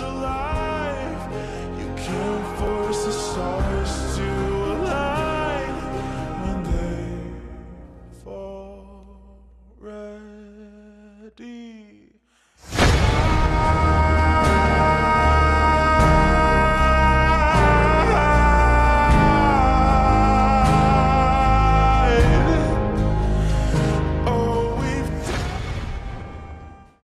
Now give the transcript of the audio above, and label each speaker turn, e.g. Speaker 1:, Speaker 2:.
Speaker 1: alive. You can't force the stars to align when they fall ready.